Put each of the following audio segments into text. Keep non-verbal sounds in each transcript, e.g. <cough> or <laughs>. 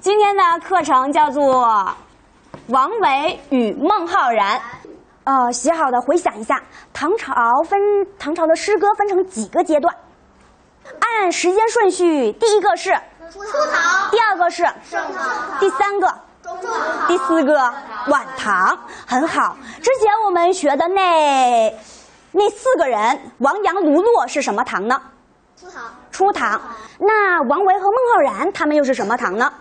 今天的课程叫做王维与孟浩然。呃，写好的回想一下，唐朝分唐朝的诗歌分成几个阶段？按时间顺序，第一个是初唐，第二个是盛唐，第三个，中唐，第四个晚唐，很好。之前我们学的那那四个人，王阳、卢骆是什么唐呢？初唐，初唐。那王维和孟浩然他们又是什么唐呢？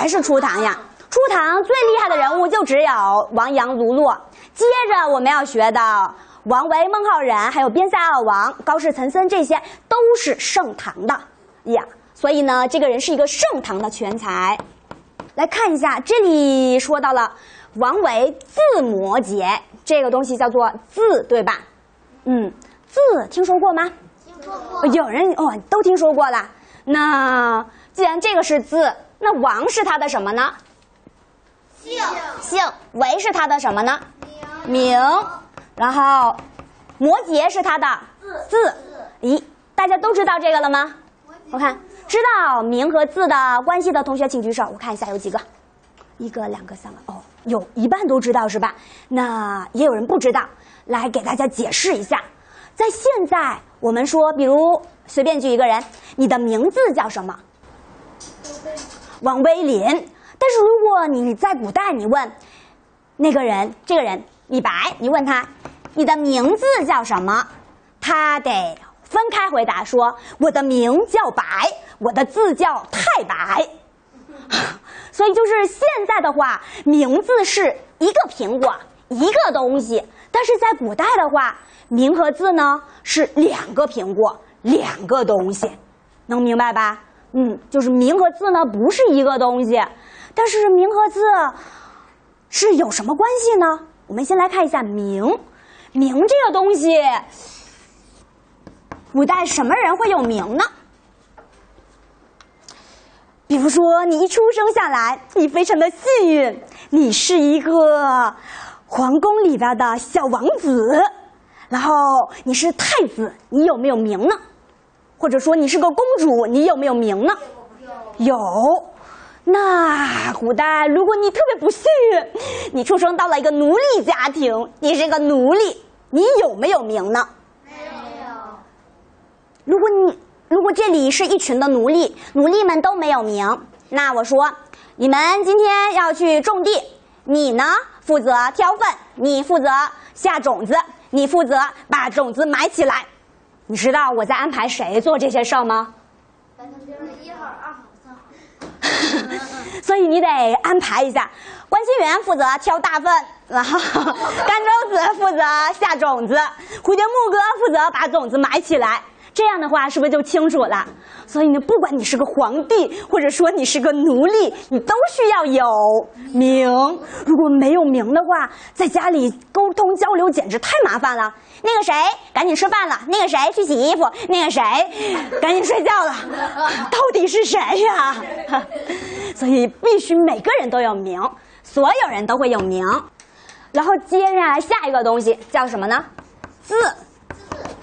还是初唐呀？初唐最厉害的人物就只有王阳、卢骆。接着我们要学的王维、孟浩然，还有边塞二王、高适岑参，这些都是盛唐的呀。所以呢，这个人是一个盛唐的全才。来看一下，这里说到了王维字摩诘，这个东西叫做字，对吧？嗯，字听说过吗？听说过，有人哦，都听说过了。那既然这个是字，那王是他的什么呢？姓，姓。为是他的什么呢？名，名。然后摩羯是他的字。咦，大家都知道这个了吗？我看知道名和字的关系的同学请举手，我看一下有几个。一个、两个、三个，哦，有一半都知道是吧？那也有人不知道，来给大家解释一下。在现在，我们说，比如随便举一个人，你的名字叫什么？王威林。但是如果你在古代，你问那个人，这个人李白，你问他你的名字叫什么，他得分开回答说，我的名叫白，我的字叫太白。<laughs> 所以就是现在的话，名字是一个苹果，一个东西；但是在古代的话，名和字呢是两个苹果，两个东西，能明白吧？嗯，就是名和字呢不是一个东西，但是名和字是有什么关系呢？我们先来看一下名，名这个东西，古代什么人会有名呢？比如说，你一出生下来，你非常的幸运，你是一个皇宫里边的小王子，然后你是太子，你有没有名呢？或者说你是个公主，你有没有名呢？有。那古代，如果你特别不幸运，你出生到了一个奴隶家庭，你是个奴隶，你有没有名呢？没有，如果你如果这里是一群的奴隶，奴隶们都没有名，那我说你们今天要去种地，你呢负责挑粪，你负责下种子，你负责把种子埋起来。你知道我在安排谁做这些事儿吗？班上边的一号、二号、三号，<laughs> 所以你得安排一下，关心园负责挑大粪，然后 <laughs> 甘州子负责下种子，蝴蝶木哥负责把种子埋起来。这样的话，是不是就清楚了？所以呢，不管你是个皇帝，或者说你是个奴隶，你都需要有名。如果没有名的话，在家里沟通交流简直太麻烦了。那个谁，赶紧吃饭了；那个谁去洗衣服；那个谁，赶紧睡觉了。到底是谁呀？所以必须每个人都有名，所有人都会有名。然后接下来下一个东西叫什么呢？字。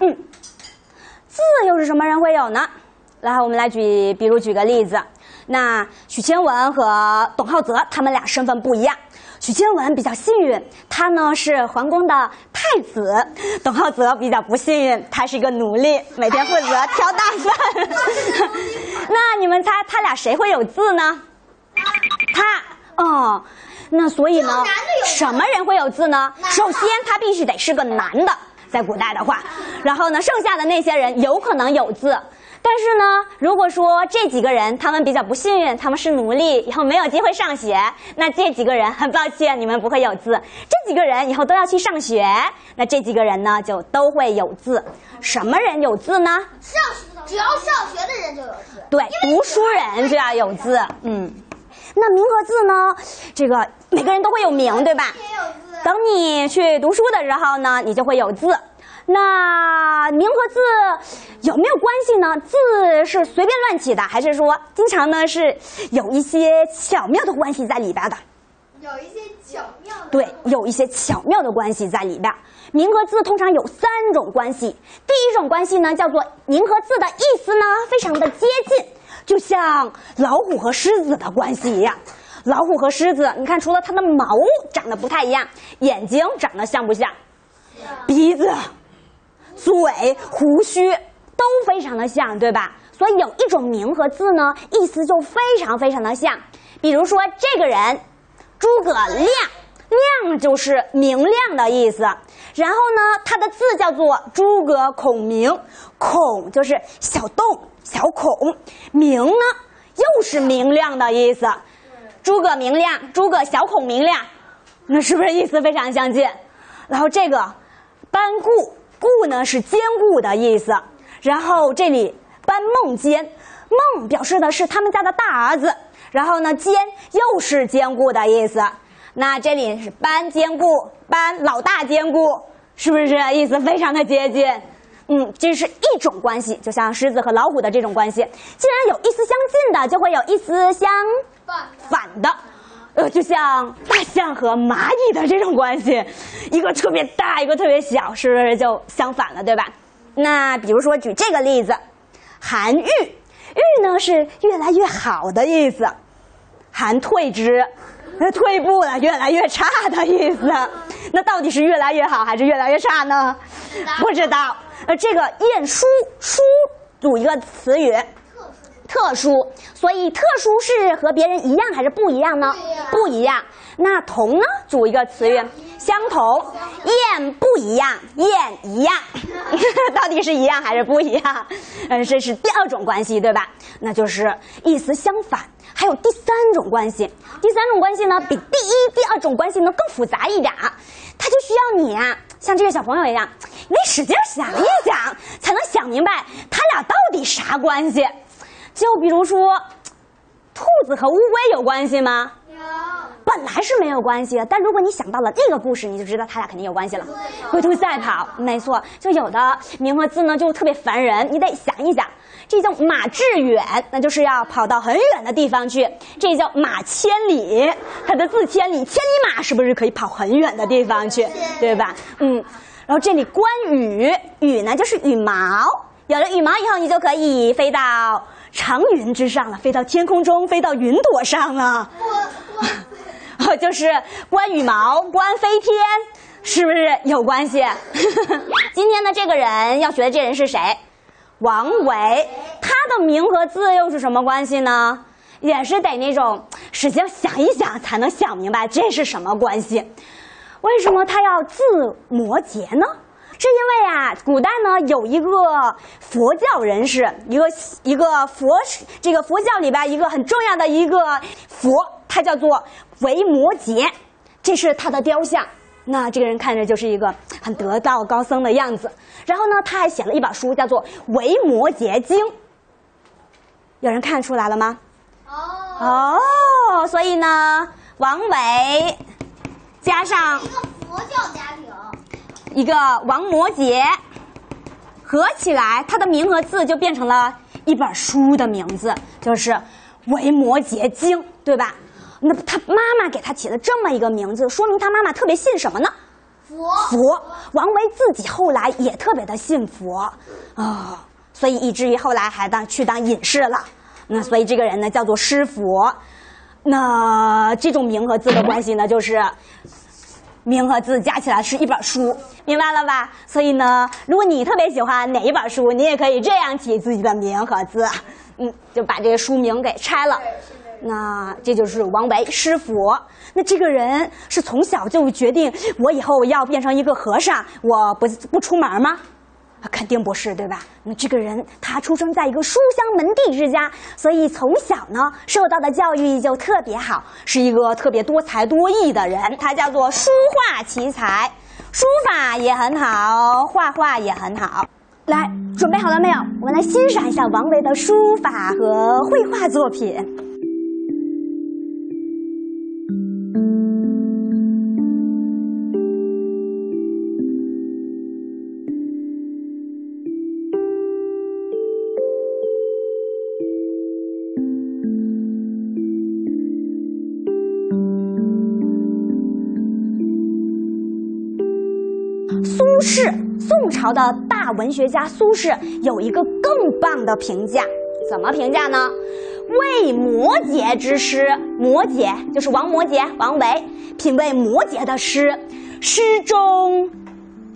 嗯，字又是什么人会有呢？然后我们来举，比如举个例子，那许千文和董浩泽他们俩身份不一样。许千文比较幸运，他呢是皇宫的太子；董浩泽比较不幸运，他是一个奴隶，每天负责挑大粪。<laughs> 那你们猜他俩谁会有字呢？他哦，那所以呢什么人会有字呢？首先他必须得是个男的，在古代的话，然后呢，剩下的那些人有可能有字。但是呢，如果说这几个人他们比较不幸运，他们是奴隶，以后没有机会上学，那这几个人很抱歉，你们不会有字。这几个人以后都要去上学，那这几个人呢就都会有字。什么人有字呢？上只要上学的人就有字，对，读书人就要有字。嗯，那名和字呢？这个每个人都会有名，对吧？等你去读书的时候呢，你就会有字。那名和字有没有关系呢？字是随便乱起的，还是说经常呢是有一些巧妙的关系在里边的？有一些巧妙的，对，有一些巧妙的关系在里边。名和字通常有三种关系。第一种关系呢，叫做名和字的意思呢非常的接近，就像老虎和狮子的关系一样。老虎和狮子，你看，除了它的毛长得不太一样，眼睛长得像不像？鼻子、嘴、胡须都非常的像，对吧？所以有一种名和字呢，意思就非常非常的像。比如说这个人，诸葛亮，亮就是明亮的意思。然后呢，他的字叫做诸葛孔明，孔就是小洞、小孔，明呢又是明亮的意思。诸葛明亮，诸葛小孔明亮，那是不是意思非常相近？然后这个班固，固呢是坚固的意思。然后这里班孟坚，孟表示的是他们家的大儿子。然后呢，坚又是坚固的意思。那这里是班坚固，班老大坚固，是不是意思非常的接近？嗯，这是一种关系，就像狮子和老虎的这种关系。既然有一丝相近的，就会有一丝相反的，呃，就像大象和蚂蚁的这种关系，一个特别大，一个特别小，是不是就相反了，对吧？那比如说举这个例子，韩愈，愈呢是越来越好的意思，韩退之，退步了，越来越差的意思。那到底是越来越好还是越来越差呢？不知道。呃，这个晏殊，殊组一个词语。特殊，所以特殊是和别人一样还是不一样呢？不一样。那同呢？组一个词语，相同。燕不一样，燕一样，<laughs> 到底是一样还是不一样？嗯，这是第二种关系，对吧？那就是意思相反。还有第三种关系，第三种关系呢，比第一、第二种关系呢更复杂一点它就需要你啊，像这个小朋友一样，你使劲想一想，才能想明白他俩到底啥关系。就比如说，兔子和乌龟有关系吗？有。本来是没有关系的，但如果你想到了这个故事，你就知道它俩肯定有关系了。龟兔赛跑，没错。就有的名和字呢，就特别烦人，你得想一想。这叫马致远，那就是要跑到很远的地方去。这叫马千里，它的字千里，千里马是不是可以跑很远的地方去？对吧？嗯。然后这里关羽，羽呢就是羽毛，有了羽毛以后，你就可以飞到。长云之上了，飞到天空中，飞到云朵上了。我我，<laughs> 就是关羽毛，关飞天，是不是有关系？<laughs> 今天的这个人要学的这人是谁？王维，他的名和字又是什么关系呢？也是得那种使劲想一想才能想明白这是什么关系。为什么他要字摩诘呢？是因为啊，古代呢有一个佛教人士，一个一个佛，这个佛教里边一个很重要的一个佛，他叫做维摩诘，这是他的雕像。那这个人看着就是一个很得道高僧的样子。然后呢，他还写了一本书，叫做《维摩诘经》。有人看出来了吗？哦哦，所以呢，王维加上一个佛教家庭。一个王摩诘合起来，他的名和字就变成了一本书的名字，就是《维摩诘经》，对吧？那他妈妈给他起了这么一个名字，说明他妈妈特别信什么呢？佛。佛。王维自己后来也特别的信佛啊，所以以至于后来还当去当隐士了。那所以这个人呢叫做师佛。那这种名和字的关系呢，就是。名和字加起来是一本书，明白了吧？所以呢，如果你特别喜欢哪一本书，你也可以这样起自己的名和字，嗯，就把这个书名给拆了。那这就是王维师佛。那这个人是从小就决定，我以后要变成一个和尚，我不不出门吗？肯定不是，对吧？那这个人他出生在一个书香门第之家，所以从小呢受到的教育就特别好，是一个特别多才多艺的人。他叫做书画奇才，书法也很好，画画也很好。来，准备好了没有？我们来欣赏一下王维的书法和绘画作品。是宋朝的大文学家苏轼有一个更棒的评价，怎么评价呢？为摩诘之诗，摩诘就是王摩诘，王维品味摩诘的诗，诗中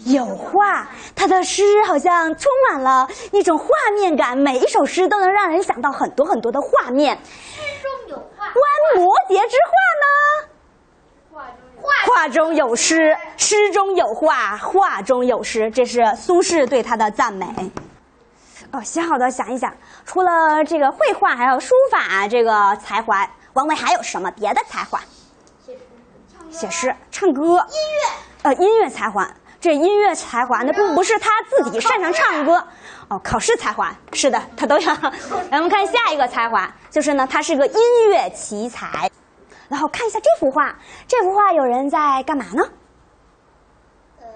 有画，他的诗好像充满了一种画面感，每一首诗都能让人想到很多很多的画面。诗中有画，观摩诘之画呢？画中有诗，诗中有画，画中有诗，这是苏轼对他的赞美。哦，想好的想一想，除了这个绘画，还有书法这个才华，王维还有什么别的才华？写诗、唱歌、音乐，呃，音乐才华。这音乐才华那不不是他自己擅长唱歌，哦，考试才华是的，他都要。<laughs> 咱们看下一个才华，就是呢，他是个音乐奇才。然后看一下这幅画，这幅画有人在干嘛呢？呃，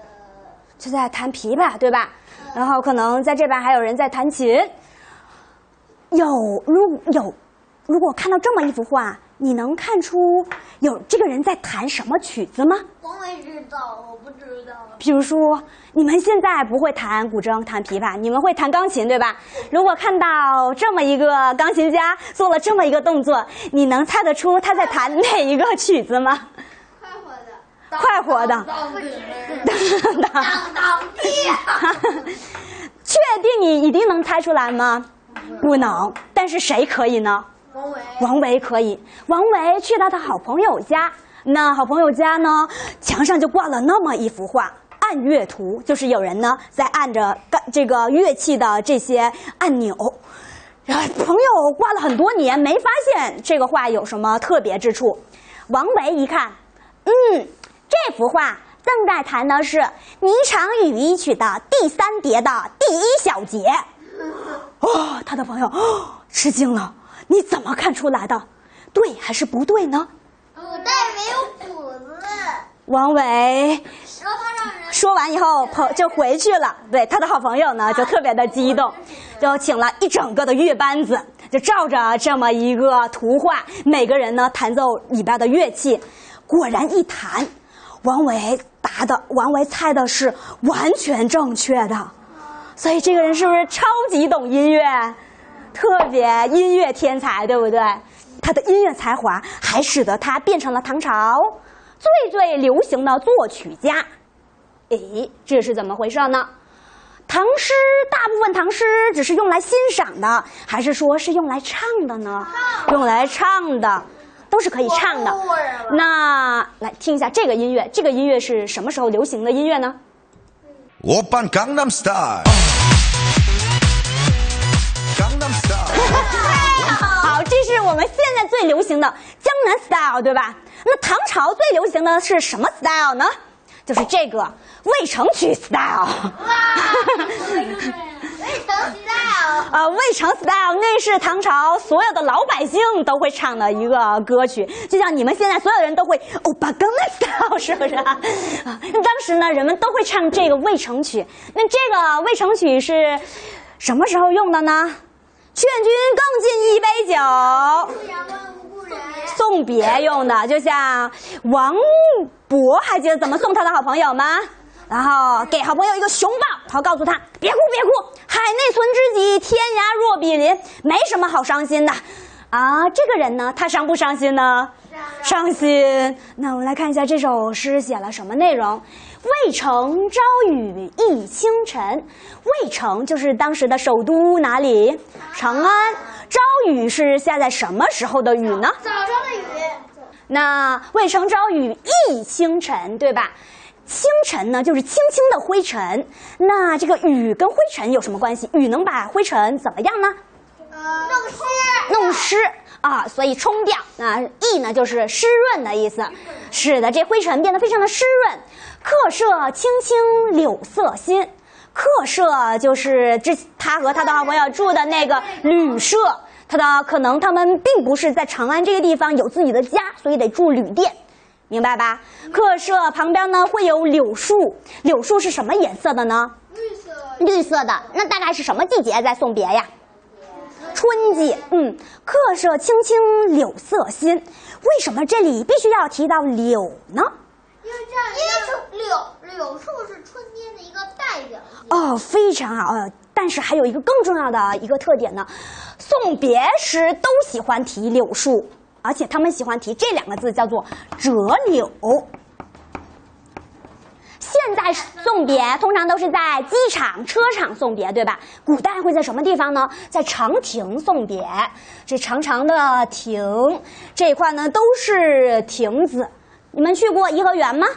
就在弹琵琶，对吧？然后可能在这边还有人在弹琴。有，如有，如果看到这么一幅画，你能看出有这个人在弹什么曲子吗？我没知道，我不知道。比如说，你们现在不会弹古筝、弹琵琶，你们会弹钢琴，对吧？如果看到这么一个钢琴家做了这么一个动作，你能猜得出他在弹哪一个曲子吗？快活的，快活的。确定你一定能猜出来吗？不能。但是谁可以呢？王维。王维可以。王维去他的好朋友家，那好朋友家呢，墙上就挂了那么一幅画。按乐图就是有人呢在按着干这个乐器的这些按钮，然后朋友挂了很多年没发现这个画有什么特别之处。王维一看，嗯，这幅画正在弹的是《霓裳羽衣曲》的第三叠的第一小节。<laughs> 哦，他的朋友哦吃惊了，你怎么看出来的？对还是不对呢？古代没有谱子，王维说完以后，朋就回去了。对他的好朋友呢，就特别的激动，就请了一整个的乐班子，就照着这么一个图画，每个人呢弹奏里边的乐器。果然一弹，王维答的，王维猜的是完全正确的。所以这个人是不是超级懂音乐，特别音乐天才，对不对？他的音乐才华还使得他变成了唐朝最最流行的作曲家。哎，这是怎么回事呢？唐诗大部分唐诗只是用来欣赏的，还是说是用来唱的呢？用来唱的，都是可以唱的。那来听一下这个音乐，这个音乐是什么时候流行的音乐呢？我扮江南 style。我们现在最流行的江南 style，对吧？那唐朝最流行的是什么 style 呢？就是这个渭城曲 style。渭城 style，啊，<laughs> 渭城 style 那是唐朝所有的老百姓都会唱的一个歌曲，就像你们现在所有人都会欧巴江南 style，是不是啊？啊，<laughs> 当时呢，人们都会唱这个渭城曲。那这个渭城曲是什么时候用的呢？劝君更尽一杯酒。送别用的，就像王勃还记得怎么送他的好朋友吗？然后给好朋友一个熊抱，然后告诉他别哭别哭，海内存知己，天涯若比邻，没什么好伤心的。啊，这个人呢，他伤不伤心呢？伤心。那我们来看一下这首诗写了什么内容。渭城朝雨浥轻尘，渭城就是当时的首都哪里？长安。朝雨是下在什么时候的雨呢？早上的雨，那渭城朝雨浥轻尘，对吧？轻尘呢，就是轻轻的灰尘。那这个雨跟灰尘有什么关系？雨能把灰尘怎么样呢？呃，弄湿，弄湿啊，所以冲掉。那浥呢，就是湿润的意思，使得这灰尘变得非常的湿润。客舍青青柳色新，客舍就是之他和他的好朋友住的那个旅社。他的可能他们并不是在长安这个地方有自己的家，所以得住旅店，明白吧？客舍旁边呢会有柳树，柳树是什么颜色的呢？绿色，绿色的。那大概是什么季节在送别呀？春季，嗯，客舍青青柳色新，为什么这里必须要提到柳呢？因为这样，因为是柳柳树是春天的一个代表。哦，非常好。呃，但是还有一个更重要的一个特点呢，送别时都喜欢提柳树，而且他们喜欢提这两个字，叫做折柳。现在送别通常都是在机场、车场送别，对吧？古代会在什么地方呢？在长亭送别。这长长的亭这一块呢，都是亭子。你们去过颐和园吗？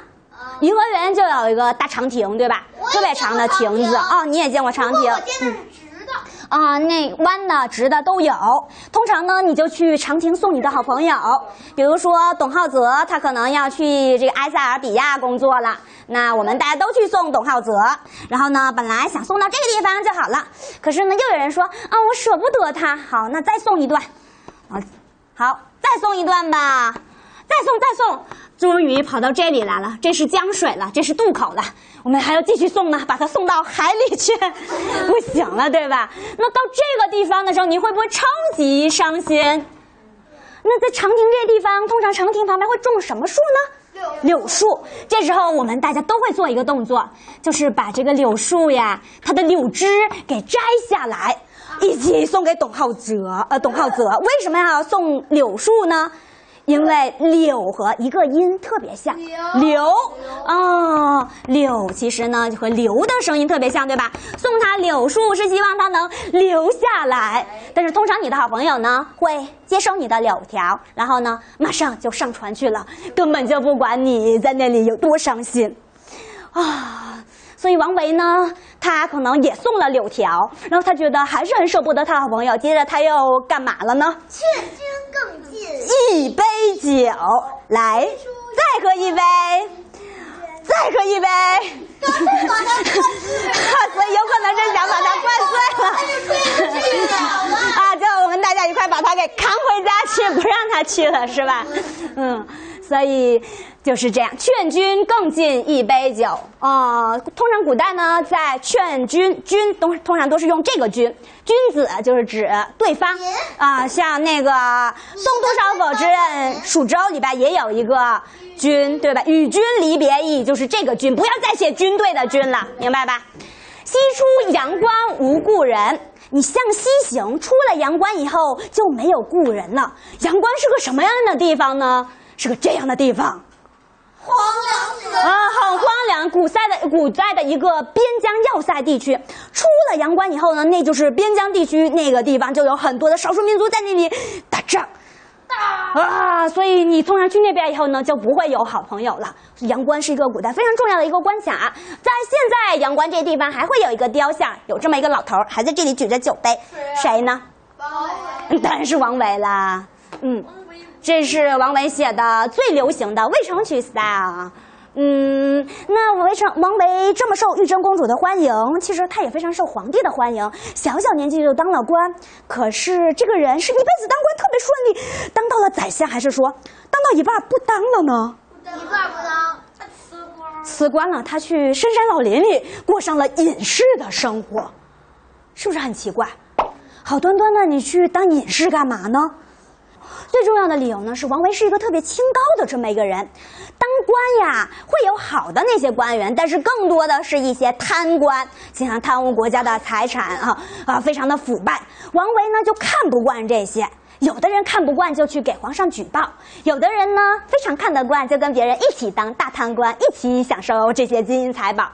颐和园就有一个大长亭，对吧？特别长的亭子哦，你也见过长亭？我见的是直的。啊，那弯的、直的都有。通常呢，你就去长亭送你的好朋友，比如说董浩泽，他可能要去这个埃塞俄比亚工作了，那我们大家都去送董浩泽。然后呢，本来想送到这个地方就好了，可是呢，又有人说啊，我舍不得他。好，那再送一段，啊，好，再送一段吧，再送再送，终于跑到这里来了，这是江水了，这是渡口了，我们还要继续送吗？把它送到海里去，不行了，对吧？那到这个地方的时候，你会不会超级伤心？那在长亭这地方，通常长亭旁边会种什么树呢？柳树。这时候我们大家都会做一个动作，就是把这个柳树呀，它的柳枝给摘下来，一起送给董浩泽。呃，董浩泽为什么要送柳树呢？因为柳和一个音特别像，柳。哦，柳其实呢就和流的声音特别像，对吧？送他柳树是希望他能留下来，但是通常你的好朋友呢会接收你的柳条，然后呢马上就上船去了，根本就不管你在那里有多伤心。啊。所以王维呢，他可能也送了柳条，然后他觉得还是很舍不得他好朋友，接着他又干嘛了呢？劝君更尽。一杯酒，来，再喝一杯，再喝一杯。<laughs> 所以有可能是想把他灌醉了。啊，就我们大家一块把他给扛回家去，不让他去了，是吧？嗯，所以就是这样，劝君更尽一杯酒啊、通常古代呢，在劝君，君通通常都是用这个君，君子就是指对方啊、像那个《送多少否之任蜀州》里边也有一个君，对吧？与君离别意，就是这个君，不要再写军队的军了，明白吧？西出阳关无故人。你向西行，出了阳关以后就没有故人了。阳关是个什么样的地方呢？是个这样的地方荒凉死啊，很荒凉。古塞的古代的一个边疆要塞地区，出了阳关以后呢，那就是边疆地区，那个地方就有很多的少数民族在那里打仗。啊，所以你通常去那边以后呢，就不会有好朋友了。阳关是一个古代非常重要的一个关卡，在现在阳关这地方还会有一个雕像，有这么一个老头儿，还在这里举着酒杯，谁呢？王维当然是王维啦。嗯，这是王维写的最流行的渭城曲 style。嗯，那为什王维这么受玉真公主的欢迎？其实他也非常受皇帝的欢迎，小小年纪就当了官。可是这个人是一辈子当官特别顺利，当到了宰相，还是说当到一半不当了呢？一半不当，他辞官。辞官了，他去深山老林里过上了隐士的生活，是不是很奇怪？好端端的你去当隐士干嘛呢？最重要的理由呢，是王维是一个特别清高的这么一个人。当官呀，会有好的那些官员，但是更多的是一些贪官，经常贪污国家的财产啊啊，非常的腐败。王维呢就看不惯这些，有的人看不惯就去给皇上举报，有的人呢非常看得惯，就跟别人一起当大贪官，一起享受这些金银财宝。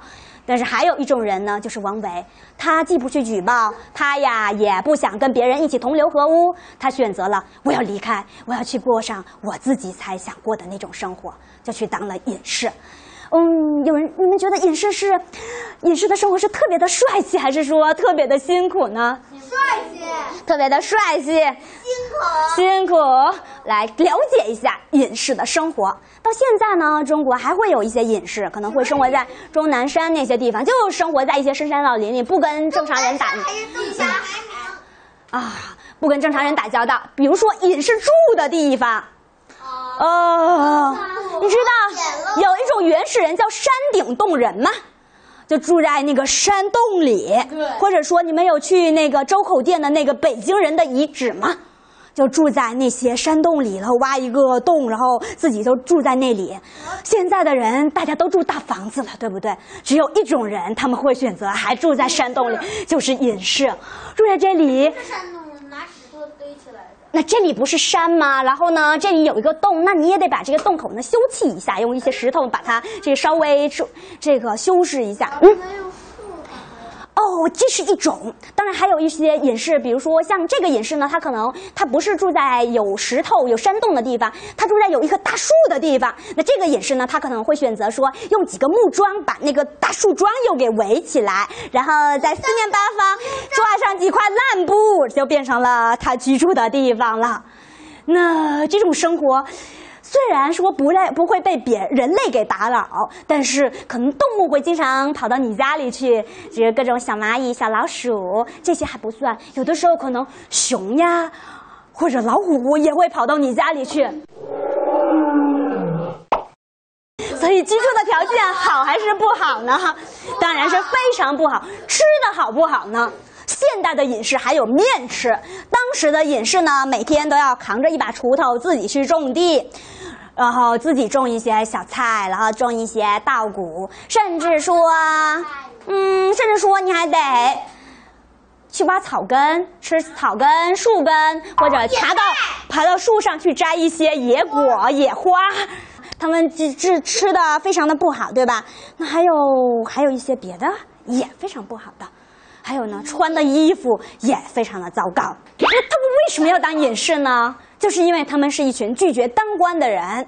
但是还有一种人呢，就是王维，他既不去举报，他呀也不想跟别人一起同流合污，他选择了我要离开，我要去过上我自己才想过的那种生活，就去当了隐士。嗯，有人你们觉得隐士是隐士的生活是特别的帅气，<laughs> 还是说特别的辛苦呢？帅气，特别的帅气，辛苦。辛苦，来了解一下隐士的生活。到现在呢，中国还会有一些隐士，可能会生活在终南山那些地方，就生活在一些深山老林里，不跟正常人打还是。啊，不跟正常人打交道。比如说隐士住的地方，哦，原始人叫山顶洞人吗？就住在那个山洞里，或者说你们有去那个周口店的那个北京人的遗址吗？就住在那些山洞里，然后挖一个洞，然后自己就住在那里。现在的人大家都住大房子了，对不对？只有一种人他们会选择还住在山洞里，就是隐士，住在这里。那这里不是山吗？然后呢，这里有一个洞，那你也得把这个洞口呢修葺一下，用一些石头把它这稍微这个修饰一下。嗯，哦，这是一种。当然还有一些隐士，比如说像这个隐士呢，他可能他不是住在有石头、有山洞的地方，他住在有一棵大树的地方。那这个隐士呢，他可能会选择说用几个木桩把那个大树桩又给围起来，然后在四面八方抓上几块烂布，就变成了他居住的地方了。那这种生活。虽然说不类不会被别人类给打扰，但是可能动物会经常跑到你家里去，这个各种小蚂蚁、小老鼠这些还不算，有的时候可能熊呀或者老虎也会跑到你家里去。所以居住的条件好还是不好呢？哈当然是非常不好。吃的好不好呢？现代的隐士还有面吃，当时的隐士呢，每天都要扛着一把锄头自己去种地，然后自己种一些小菜，然后种一些稻谷，甚至说，嗯，甚至说你还得去挖草根，吃草根、树根，或者爬到爬到树上去摘一些野果、野花。他们这这吃的非常的不好，对吧？那还有还有一些别的也非常不好的，还有呢，穿的衣服也非常的糟糕。那他们为什么要当隐士呢？就是因为他们是一群拒绝当官的人。